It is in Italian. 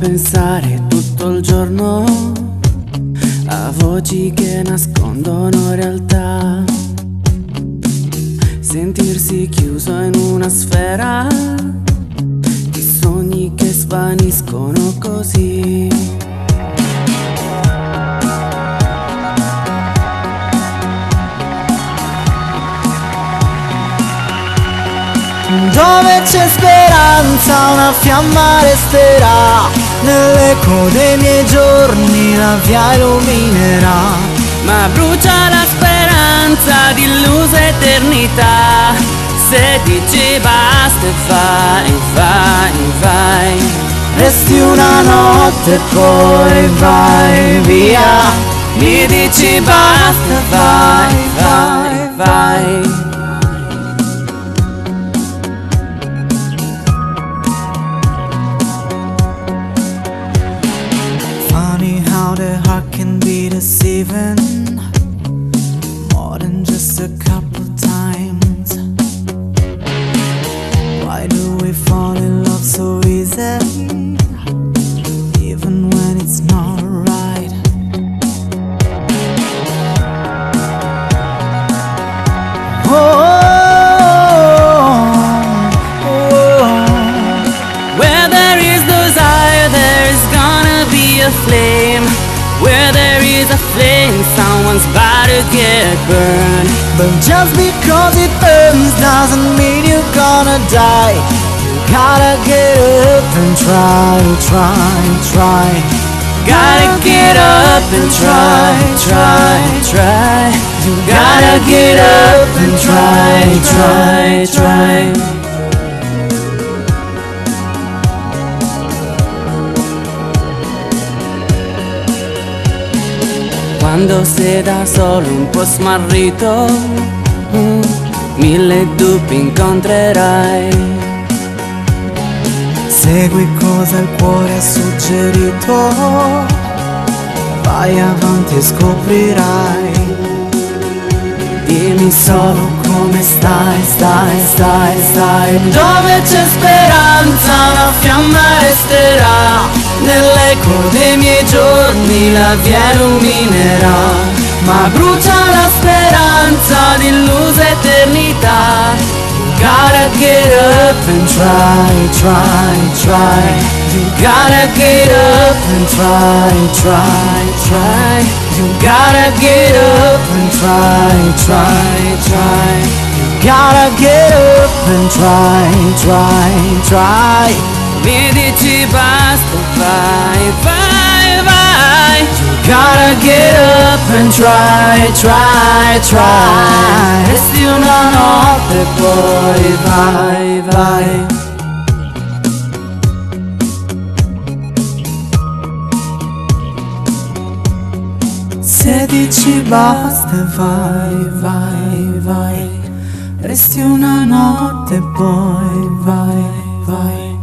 pensare tutto il giorno a voci che nascondono realtà. Sentirsi chiuso in una sfera di sogni che svaniscono così. Dove c'è speranza una fiamma resterà. Nell'eco dei miei giorni la via illuminerà. Ma brucia la speranza di illusa eternità. Se dici basta e vai, vai, vai. Resti una notte e poi vai via. Mi dici basta, vai, vai, vai heart can be deceiving More than just a couple times. Why do we fall in love so easy Even when it's not right? Oh, oh, oh. Where there is desire, there is gonna be a flame. Where there is a flame, someone's about to get burned. But just because it burns doesn't mean you're gonna die. You gotta get up and try, try, try. Gotta get up and try, try, try. You gotta get up and try, try, try. Quando sei da solo un po' smarrito, mm, mille dubbi incontrerai. Segui cosa il cuore ha suggerito. Vai avanti e scoprirai. Dimmi solo Come stai, stai, stai, stai. dove c'è speranza, una fiamma resterà. Nell'eco dei miei giorni la via illuminerà. Ma brucia la speranza di illusa eternità. Gotta get up and Try, try, try. You gotta get up and try, try, try. You gotta get up and try, try, try. You gotta get up and try, try, try. Mi dici basta, vai, vai, vai. You gotta get up and try, try, try. Resti una notte poi vai, vai. Se dici basta, vai, vai, vai. Resti una notte e poi vai, vai.